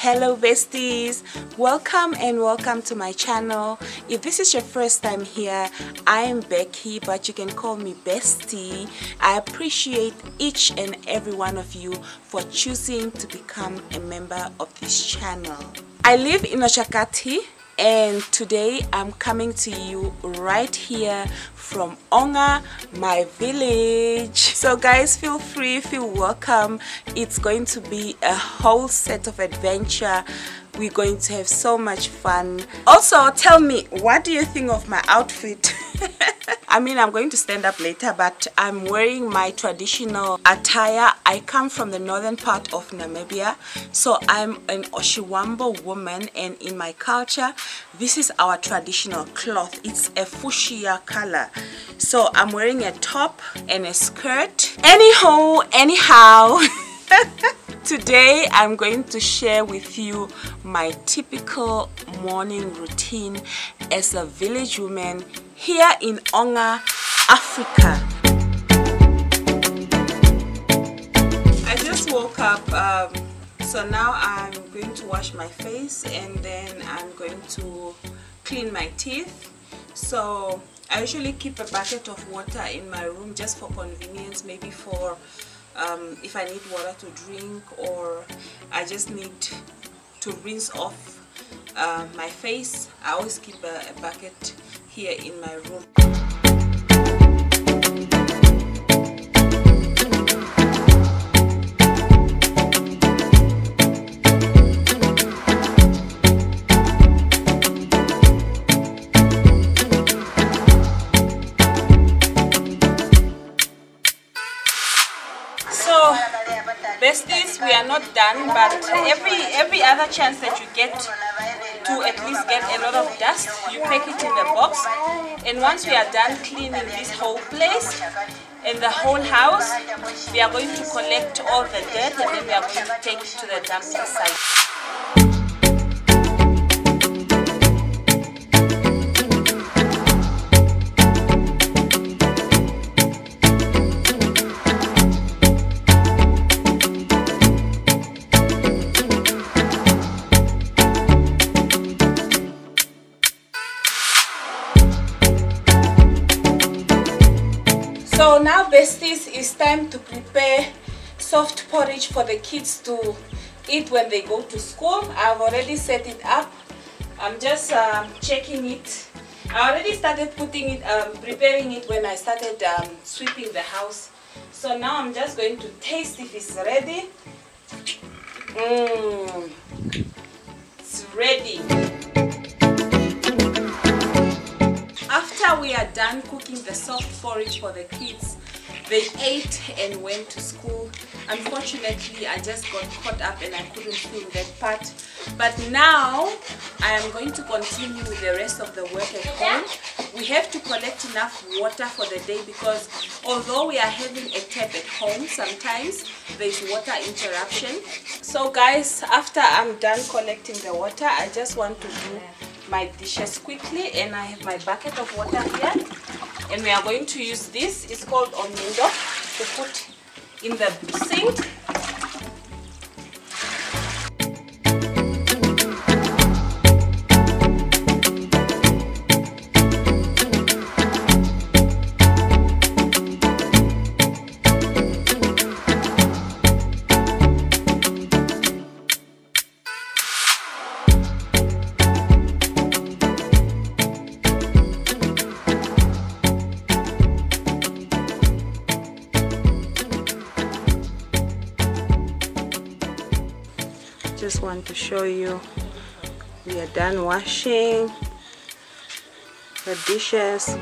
hello besties. Welcome and welcome to my channel. If this is your first time here i'm becky but you can call me bestie. I appreciate each and every one of you for choosing to become a member of this channel. I live in oshakati and today I'm coming to you right here from Onga, my village. So guys, feel free, feel welcome. It's going to be a whole set of adventure. We're going to have so much fun. Also, tell me, what do you think of my outfit? I mean, I'm going to stand up later, but I'm wearing my traditional attire. I come from the northern part of Namibia, so I'm an Oshiwambo woman, and in my culture, this is our traditional cloth. It's a fuchsia color. So I'm wearing a top and a skirt. Anyhow, anyhow. Today I'm going to share with you my typical morning routine as a village woman here in Onga, Africa. I just woke up um, so now I'm going to wash my face and then I'm going to clean my teeth. So I usually keep a bucket of water in my room just for convenience, maybe for um, if I need water to drink or I just need to rinse off uh, my face I always keep a, a bucket here in my room. Besties we are not done but every every other chance that you get to at least get a lot of dust you pack it in the box. And once we are done cleaning this whole place and the whole house we are going to collect all the dirt and then we are going to take it to the dumping site so now besties it's time to prepare soft porridge for the kids to eat when they go to school. I've already set it up. I'm just um, checking it. I already started putting it um, preparing it when i started um, sweeping the house. So now i'm just going to taste if it's ready. Mm, it's ready we are done cooking the soft porridge for the kids. They ate and went to school. Unfortunately i just got caught up and i couldn't film that part. But now i am going to continue with the rest of the work at home. We have to collect enough water for the day because although we are having a tap at home sometimes there's water interruption. So guys after i'm done collecting the water i just want to do my dishes quickly and I have my bucket of water here. And we are going to use this. It's called onindo to put in the sink just want to show you. We are done washing the dishes